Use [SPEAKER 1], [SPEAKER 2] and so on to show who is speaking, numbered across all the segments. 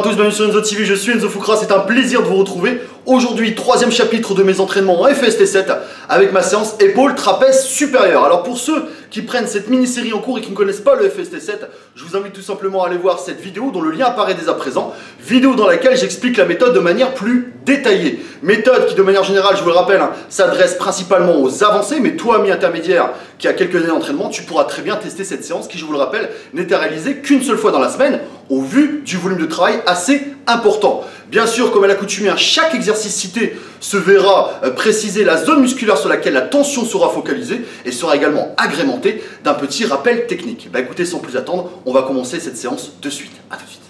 [SPEAKER 1] À tous, bienvenue sur Enzo TV, je suis Enzo Fukra, c'est un plaisir de vous retrouver. Aujourd'hui, troisième chapitre de mes entraînements en FST7 avec ma séance épaule trapèze supérieur. Alors pour ceux qui prennent cette mini-série en cours et qui ne connaissent pas le FST7, je vous invite tout simplement à aller voir cette vidéo dont le lien apparaît dès à présent. Vidéo dans laquelle j'explique la méthode de manière plus détaillée. Méthode qui de manière générale, je vous le rappelle, hein, s'adresse principalement aux avancés, mais toi ami intermédiaire qui a quelques années d'entraînement, tu pourras très bien tester cette séance qui, je vous le rappelle, n'est à réaliser qu'une seule fois dans la semaine au vu du volume de travail assez important. Bien sûr, comme à l'accoutumée, chaque exercice cité se verra euh, préciser la zone musculaire sur laquelle la tension sera focalisée et sera également agrémenté d'un petit rappel technique. Bah écoutez, sans plus attendre, on va commencer cette séance de suite. A tout de suite.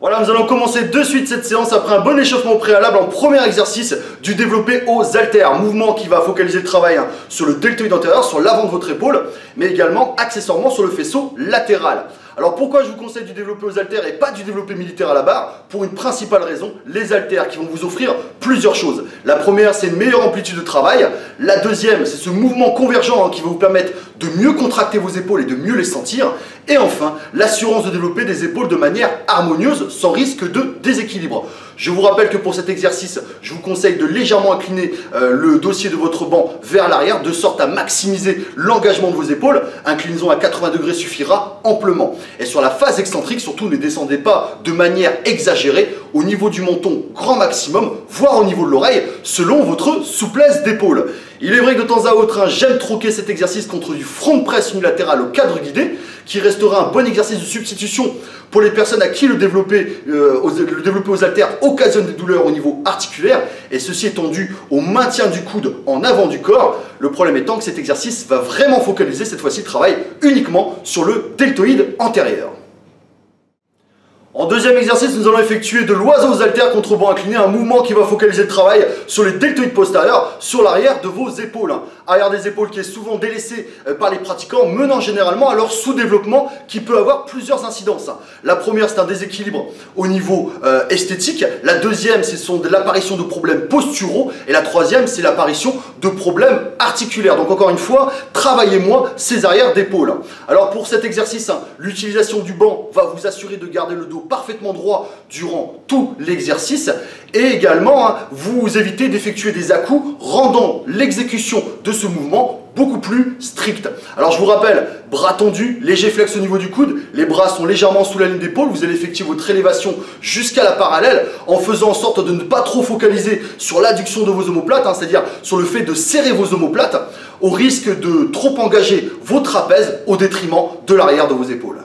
[SPEAKER 1] Voilà, nous allons commencer de suite cette séance après un bon échauffement au préalable en premier exercice du développé aux haltères. Mouvement qui va focaliser le travail hein, sur le deltoïde antérieur, sur l'avant de votre épaule, mais également accessoirement sur le faisceau latéral. Alors pourquoi je vous conseille du développé aux haltères et pas du développé militaire à la barre Pour une principale raison, les haltères qui vont vous offrir plusieurs choses. La première, c'est une meilleure amplitude de travail. La deuxième, c'est ce mouvement convergent qui va vous permettre de mieux contracter vos épaules et de mieux les sentir. Et enfin, l'assurance de développer des épaules de manière harmonieuse sans risque de déséquilibre. Je vous rappelle que pour cet exercice, je vous conseille de légèrement incliner euh, le dossier de votre banc vers l'arrière de sorte à maximiser l'engagement de vos épaules. Inclinaison à 80 degrés suffira amplement. Et sur la phase excentrique, surtout ne descendez pas de manière exagérée au niveau du menton grand maximum, voire au niveau de l'oreille, selon votre souplesse d'épaule. Il est vrai que de temps à autre, hein, j'aime troquer cet exercice contre du front press unilatéral au cadre guidé, qui restera un bon exercice de substitution pour les personnes à qui le développer, euh, aux, le développer aux haltères occasionne des douleurs au niveau articulaire, et ceci étant dû au maintien du coude en avant du corps. Le problème étant que cet exercice va vraiment focaliser cette fois-ci le travail uniquement sur le deltoïde antérieur. En deuxième exercice, nous allons effectuer de l'oiseau aux haltères contre incliné, un mouvement qui va focaliser le travail sur les deltoïdes postérieurs, sur l'arrière de vos épaules. Arrière des épaules qui est souvent délaissé euh, par les pratiquants, menant généralement à leur sous-développement qui peut avoir plusieurs incidences. La première, c'est un déséquilibre au niveau euh, esthétique. La deuxième, c'est l'apparition de problèmes posturaux. Et la troisième, c'est l'apparition de problèmes articulaires. Donc encore une fois, travaillez moins ces arrières d'épaules. Alors pour cet exercice, hein, l'utilisation du banc va vous assurer de garder le dos parfaitement droit durant tout l'exercice et également hein, vous évitez d'effectuer des à-coups rendant l'exécution de ce mouvement beaucoup plus strict. Alors je vous rappelle, bras tendus, léger flex au niveau du coude, les bras sont légèrement sous la ligne d'épaule, vous allez effectuer votre élévation jusqu'à la parallèle en faisant en sorte de ne pas trop focaliser sur l'adduction de vos omoplates, hein, c'est-à-dire sur le fait de serrer vos omoplates au risque de trop engager vos trapèzes au détriment de l'arrière de vos épaules.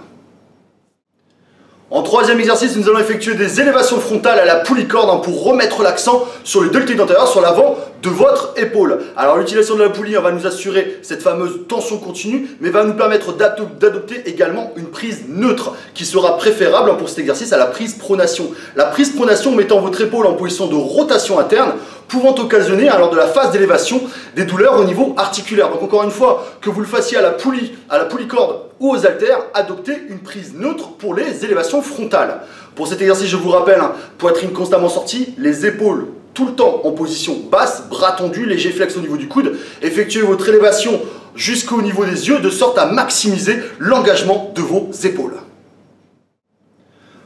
[SPEAKER 1] En troisième exercice, nous allons effectuer des élévations frontales à la poulie-corde hein, pour remettre l'accent sur le deltoïde antérieur, sur l'avant de votre épaule. Alors l'utilisation de la poulie va nous assurer cette fameuse tension continue, mais va nous permettre d'adopter également une prise neutre qui sera préférable pour cet exercice à la prise pronation. La prise pronation mettant votre épaule en position de rotation interne pouvant occasionner, lors de la phase d'élévation, des douleurs au niveau articulaire. Donc encore une fois, que vous le fassiez à la poulie, à la poulie corde ou aux haltères, adoptez une prise neutre pour les élévations frontales. Pour cet exercice, je vous rappelle, hein, poitrine constamment sortie, les épaules tout le temps en position basse, bras tendus, léger flex au niveau du coude. Effectuez votre élévation jusqu'au niveau des yeux de sorte à maximiser l'engagement de vos épaules.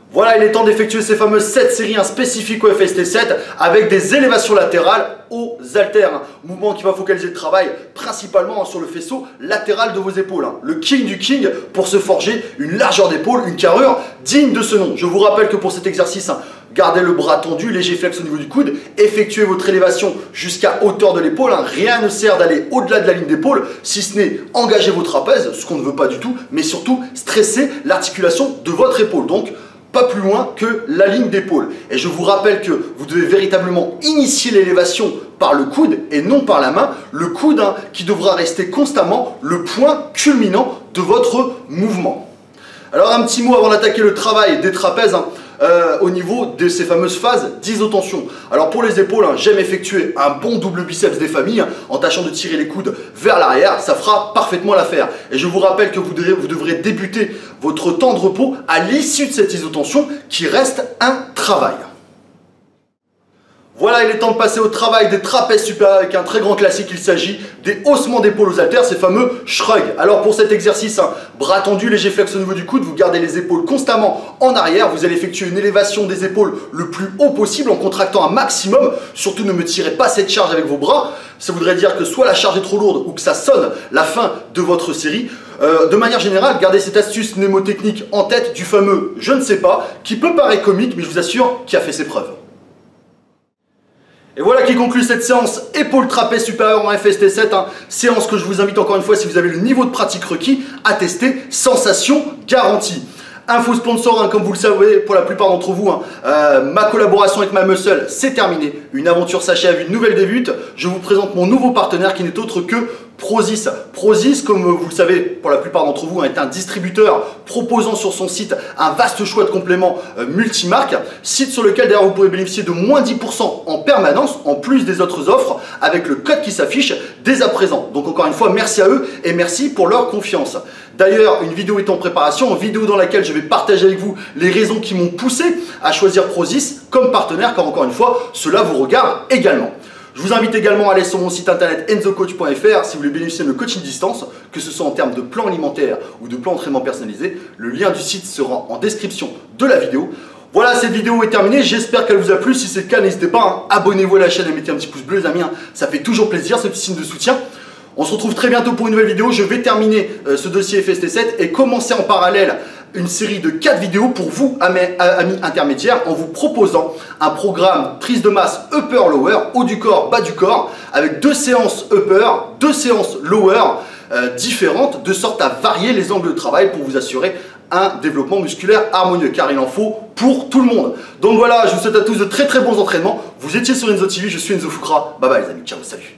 [SPEAKER 1] Voilà, il est temps d'effectuer ces fameuses 7 séries spécifiques au FST7 avec des élévations latérales aux haltères. Mouvement qui va focaliser le travail principalement sur le faisceau latéral de vos épaules. Hein. Le king du king pour se forger une largeur d'épaule, une carrure digne de ce nom. Je vous rappelle que pour cet exercice, hein, gardez le bras tendu, léger flex au niveau du coude, effectuez votre élévation jusqu'à hauteur de l'épaule. Hein. Rien ne sert d'aller au-delà de la ligne d'épaule, si ce n'est engager vos trapèzes, ce qu'on ne veut pas du tout, mais surtout stresser l'articulation de votre épaule. Donc, pas plus loin que la ligne d'épaule. Et je vous rappelle que vous devez véritablement initier l'élévation par le coude et non par la main. Le coude hein, qui devra rester constamment le point culminant de votre mouvement. Alors un petit mot avant d'attaquer le travail des trapèzes. Hein. Euh, au niveau de ces fameuses phases d'isotension. Alors pour les épaules, hein, j'aime effectuer un bon double biceps des familles hein, en tâchant de tirer les coudes vers l'arrière, ça fera parfaitement l'affaire. Et je vous rappelle que vous devrez, vous devrez débuter votre temps de repos à l'issue de cette isotension qui reste un travail. Voilà, il est temps de passer au travail des trapèzes supérieurs avec un très grand classique. Il s'agit des haussements d'épaule aux haltères, ces fameux shrug. Alors pour cet exercice, hein, bras tendu, léger flex au niveau du coude, vous gardez les épaules constamment en arrière. Vous allez effectuer une élévation des épaules le plus haut possible en contractant un maximum. Surtout ne me tirez pas cette charge avec vos bras. Ça voudrait dire que soit la charge est trop lourde ou que ça sonne la fin de votre série. Euh, de manière générale, gardez cette astuce mnémotechnique en tête du fameux je ne sais pas, qui peut paraître comique, mais je vous assure qu'il a fait ses preuves. Et voilà qui conclut cette séance épaule trapèze supérieure en FST7. Hein. Séance que je vous invite encore une fois, si vous avez le niveau de pratique requis, à tester. Sensation garantie. Info sponsor, hein, comme vous le savez pour la plupart d'entre vous, hein, euh, ma collaboration avec ma Muscle, c'est terminé. Une aventure s'achève, une nouvelle débute. Je vous présente mon nouveau partenaire qui n'est autre que Prozis. Prozis, comme vous le savez, pour la plupart d'entre vous, est un distributeur proposant sur son site un vaste choix de compléments euh, multimarques. Site sur lequel d'ailleurs vous pourrez bénéficier de moins 10% en permanence, en plus des autres offres, avec le code qui s'affiche dès à présent. Donc encore une fois, merci à eux et merci pour leur confiance. D'ailleurs, une vidéo est en préparation, une vidéo dans laquelle je vais partager avec vous les raisons qui m'ont poussé à choisir Prozis comme partenaire, car encore une fois, cela vous regarde également. Je vous invite également à aller sur mon site internet enzocoach.fr si vous voulez bénéficier de coaching distance, que ce soit en termes de plan alimentaire ou de plan d'entraînement personnalisé. Le lien du site sera en description de la vidéo. Voilà, cette vidéo est terminée. J'espère qu'elle vous a plu. Si c'est le cas, n'hésitez pas, hein. abonnez-vous à la chaîne et mettez un petit pouce bleu, les amis. Hein. Ça fait toujours plaisir, ce petit signe de soutien. On se retrouve très bientôt pour une nouvelle vidéo. Je vais terminer euh, ce dossier FST7 et commencer en parallèle une série de 4 vidéos pour vous, amis intermédiaires, en vous proposant un programme prise de masse upper-lower, haut du corps, bas du corps, avec deux séances upper, deux séances lower euh, différentes, de sorte à varier les angles de travail pour vous assurer un développement musculaire harmonieux, car il en faut pour tout le monde. Donc voilà, je vous souhaite à tous de très très bons entraînements. Vous étiez sur Enzo TV, je suis Enzo Fukra. Bye bye les amis, ciao, salut